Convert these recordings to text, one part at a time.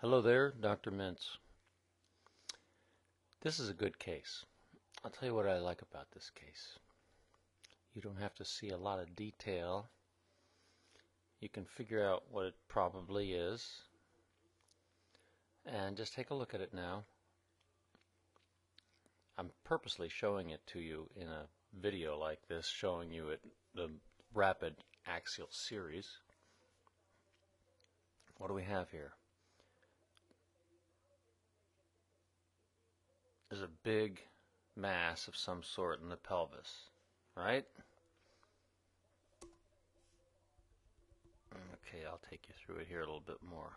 Hello there, Dr. Mintz. This is a good case. I'll tell you what I like about this case. You don't have to see a lot of detail. You can figure out what it probably is. And just take a look at it now. I'm purposely showing it to you in a video like this, showing you it the rapid axial series. What do we have here? There's a big mass of some sort in the pelvis, right? Okay, I'll take you through it here a little bit more.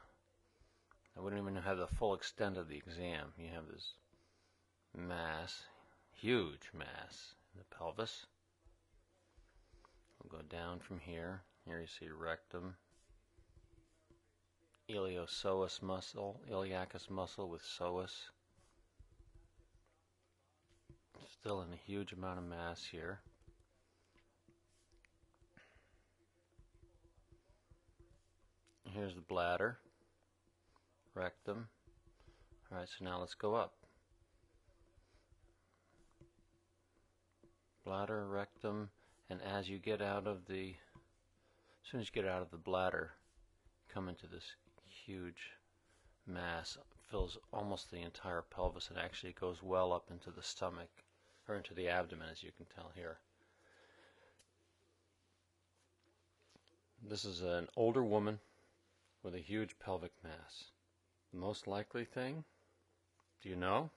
I wouldn't even have the full extent of the exam. You have this mass, huge mass in the pelvis. We'll go down from here. Here you see rectum, iliopsoas muscle, iliacus muscle with psoas. Still in a huge amount of mass here. Here's the bladder, rectum. Alright, so now let's go up. Bladder, rectum, and as you get out of the, as soon as you get out of the bladder, come into this huge mass, fills almost the entire pelvis and actually goes well up into the stomach, or into the abdomen as you can tell here. This is an older woman with a huge pelvic mass. The most likely thing, do you know?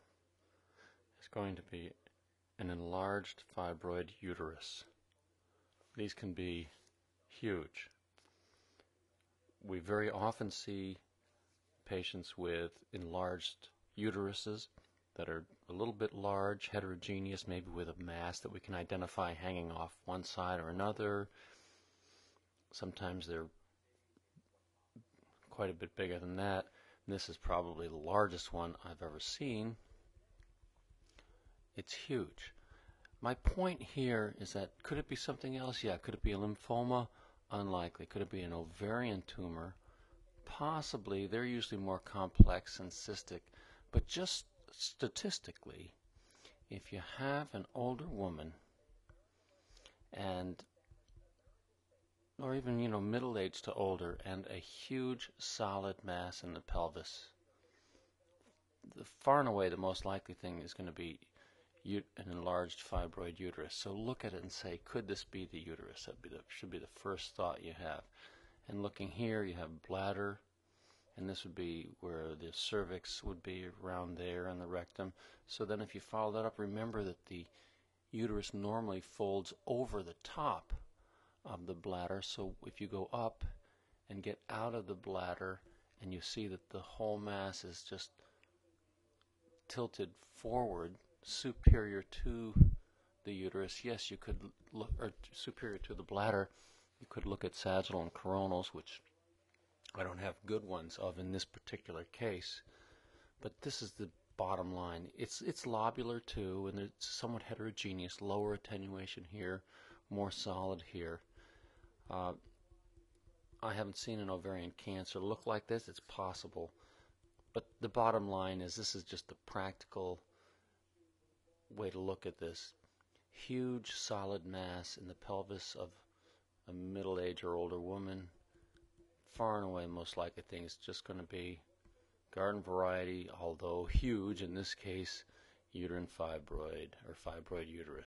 Is going to be an enlarged fibroid uterus. These can be huge. We very often see patients with enlarged uteruses that are a little bit large, heterogeneous, maybe with a mass that we can identify hanging off one side or another. Sometimes they're quite a bit bigger than that. And this is probably the largest one I've ever seen. It's huge. My point here is that could it be something else? Yeah. Could it be a lymphoma? Unlikely. Could it be an ovarian tumor? Possibly. They're usually more complex and cystic. But just statistically, if you have an older woman and or even you know middle aged to older and a huge solid mass in the pelvis the far and away the most likely thing is going to be an enlarged fibroid uterus. So look at it and say could this be the uterus? That be the, should be the first thought you have. And looking here you have bladder and this would be where the cervix would be around there and the rectum so then if you follow that up remember that the uterus normally folds over the top of the bladder. So if you go up and get out of the bladder and you see that the whole mass is just tilted forward, superior to the uterus, yes, you could look, or superior to the bladder, you could look at sagittal and coronals, which I don't have good ones of in this particular case. But this is the bottom line. It's it's lobular too, and it's somewhat heterogeneous. Lower attenuation here, more solid here. Uh, I haven't seen an ovarian cancer look like this. It's possible. But the bottom line is this is just the practical way to look at this. Huge solid mass in the pelvis of a middle-aged or older woman. Far and away most likely thing is just going to be garden variety, although huge in this case, uterine fibroid or fibroid uterus.